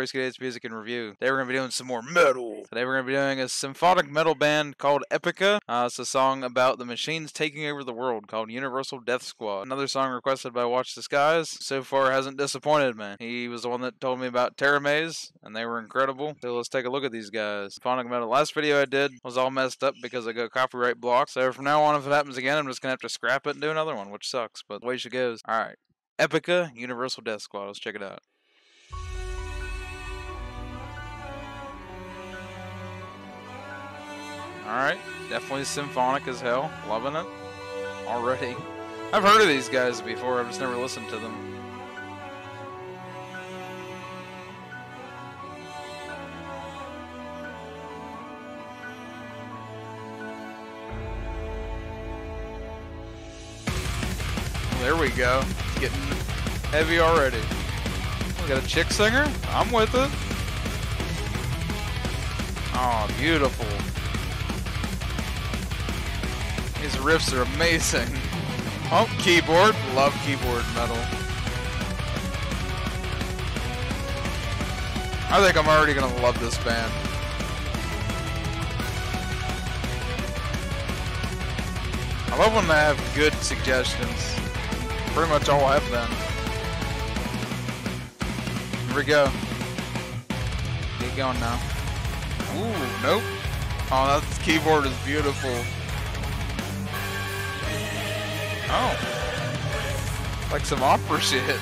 Proskeet's Music and Review. Today we're going to be doing some more metal. Today we're going to be doing a symphonic metal band called Epica. Uh, it's a song about the machines taking over the world called Universal Death Squad. Another song requested by Watch the Skies. So far hasn't disappointed me. He was the one that told me about Terra Maze, and they were incredible. So let's take a look at these guys. Symphonic metal. Last video I did was all messed up because I got copyright blocked. So from now on, if it happens again, I'm just going to have to scrap it and do another one, which sucks. But the way she goes. Alright. Epica Universal Death Squad. Let's check it out. Alright, definitely symphonic as hell. Loving it. Already. I've heard of these guys before, I've just never listened to them. There we go. It's getting heavy already. We got a chick singer? I'm with it. Oh, beautiful. These riffs are amazing. Oh, keyboard. Love keyboard metal. I think I'm already going to love this band. I love when they have good suggestions. Pretty much all I have then. Here we go. Get going now. Ooh, nope. Oh, that keyboard is beautiful. Oh. Like some opera shit.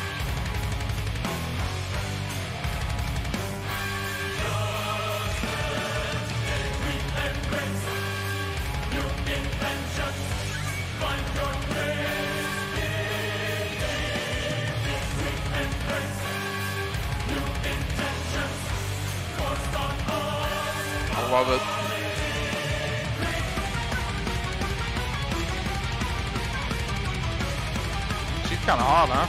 Love it. Kind of hot, huh?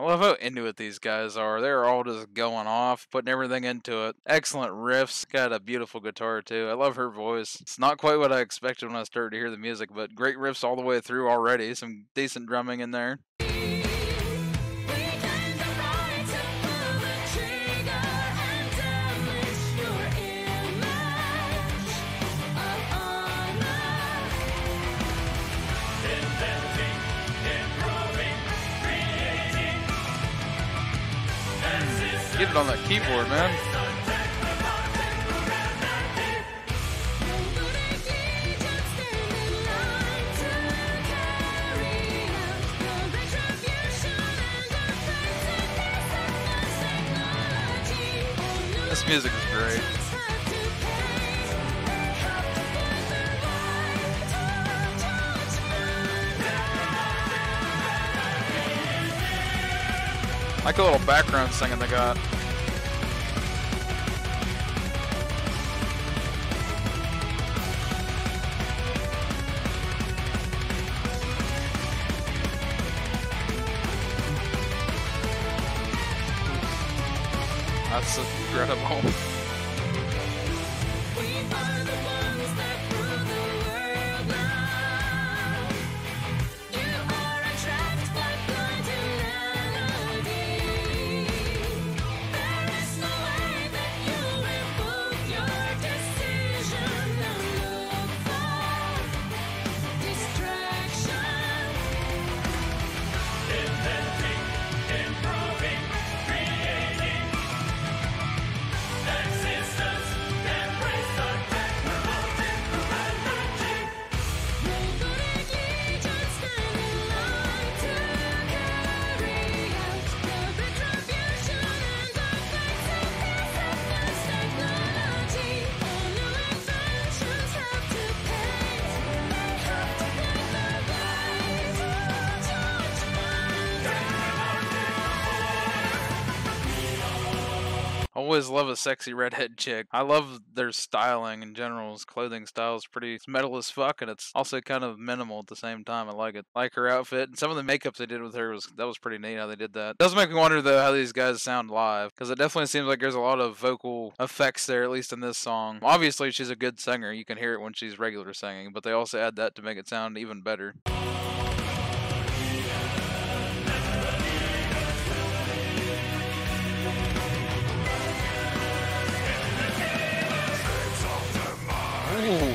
I love how into it these guys are. They're all just going off, putting everything into it. Excellent riffs. Got a beautiful guitar too. I love her voice. It's not quite what I expected when I started to hear the music, but great riffs all the way through already. Some decent drumming in there. On that keyboard, man. This music is great. like a little background singing they got. That's incredible. always love a sexy redhead chick. I love their styling in general. His clothing style is pretty it's metal as fuck, and it's also kind of minimal at the same time. I like it. Like her outfit and some of the makeup they did with her was that was pretty neat how they did that. It does make me wonder though how these guys sound live because it definitely seems like there's a lot of vocal effects there, at least in this song. Obviously, she's a good singer. You can hear it when she's regular singing, but they also add that to make it sound even better.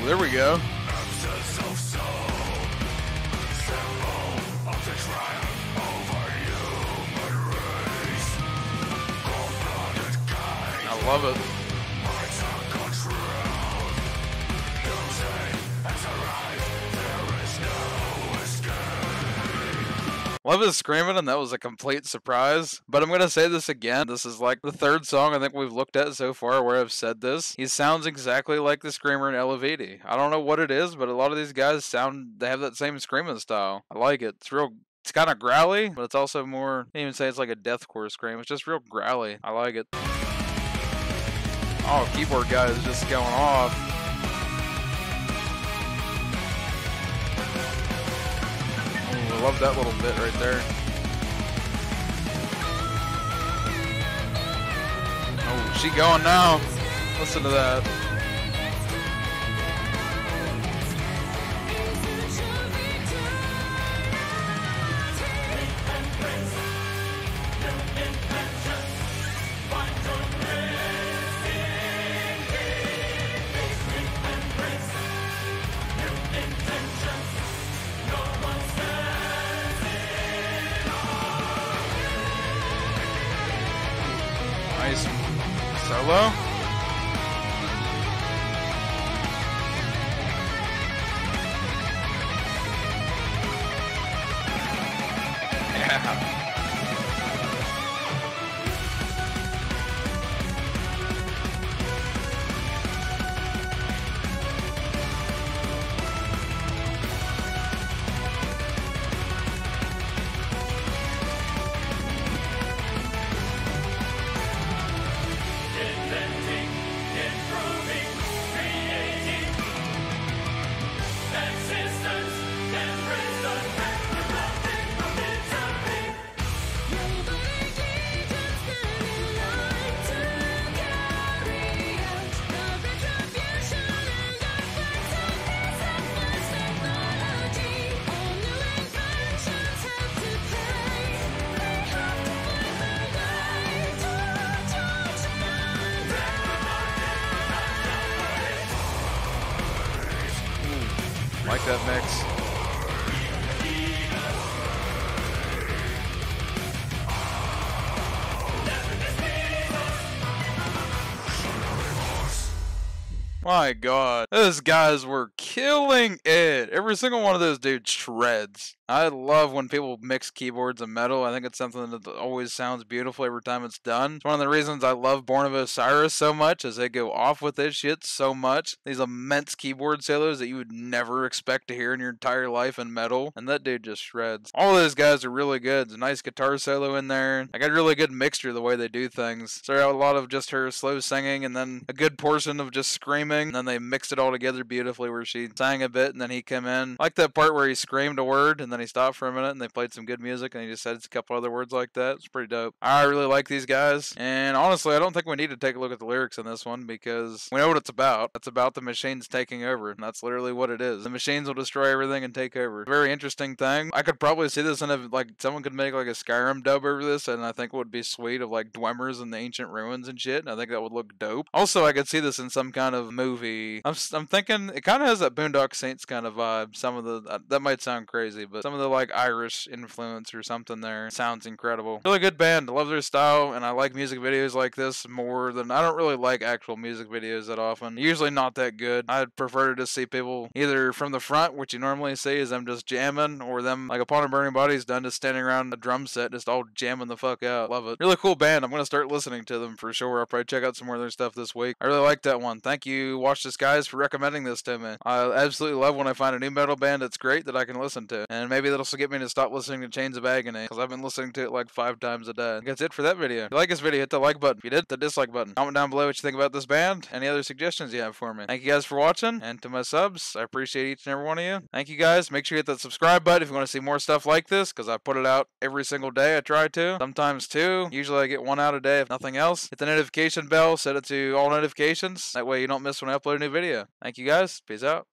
There we go. I love it. Love his screaming, and that was a complete surprise. But I'm gonna say this again. This is like the third song I think we've looked at so far where I've said this. He sounds exactly like the screamer in Eluveitie. I don't know what it is, but a lot of these guys sound they have that same screaming style. I like it. It's real it's kind of growly, but it's also more. I can't even say it's like a deathcore scream. It's just real growly. I like it. Oh, keyboard guy is just going off. Love that little bit right there. Oh, she going now. Listen to that. Solo. Yeah. Like that mix. My god. Those guys were killing it. Every single one of those dudes shreds. I love when people mix keyboards and metal. I think it's something that always sounds beautiful every time it's done. It's one of the reasons I love Born of Osiris so much, as they go off with this shit so much. These immense keyboard solos that you would never expect to hear in your entire life in metal. And that dude just shreds. All those guys are really good. There's a nice guitar solo in there. I got a really good mixture the way they do things. So a lot of just her slow singing and then a good portion of just screaming. And then they mixed it all together beautifully where she sang a bit and then he came in. I like that part where he screamed a word and then he stopped for a minute and they played some good music and he just said a couple other words like that. It's pretty dope. I really like these guys. And honestly, I don't think we need to take a look at the lyrics in this one because we know what it's about. It's about the machines taking over. And that's literally what it is. The machines will destroy everything and take over. Very interesting thing. I could probably see this in a, like, someone could make like a Skyrim dub over this and I think it would be sweet of like Dwemers and the ancient ruins and shit. And I think that would look dope. Also, I could see this in some kind of movie. I'm, s- I'm thinking it kind of has that Boondock Saints kind of vibe. Some of the, uh, that might sound crazy, but some of the like Irish influence or something there sounds incredible. Really good band. Love their style and I like music videos like this more than I don't really like actual music videos that often. Usually not that good. I'd prefer to just see people either from the front, which you normally see is them just jamming, or them like upon a burning body's done just standing around a drum set just all jamming the fuck out. Love it. Really cool band. I'm gonna start listening to them for sure. I'll probably check out some more of their stuff this week. I really like that one. Thank you Watch the Skies, for recommending this to me. I absolutely love when I find a new metal band that's great that I can listen to. And maybe that'll get me to stop listening to Chains of Agony because I've been listening to it like five times a day. That's it for that video. If you like this video, hit the like button. If you did, the dislike button. Comment down below what you think about this band. Any other suggestions you have for me. Thank you guys for watching. And to my subs, I appreciate each and every one of you. Thank you guys. Make sure you hit that subscribe button if you want to see more stuff like this because I put it out every single day. I try to. Sometimes two. Usually I get one out a day if nothing else. Hit the notification bell. Set it to all notifications. That way you don't miss when I upload a new video. Thank you guys. Peace out.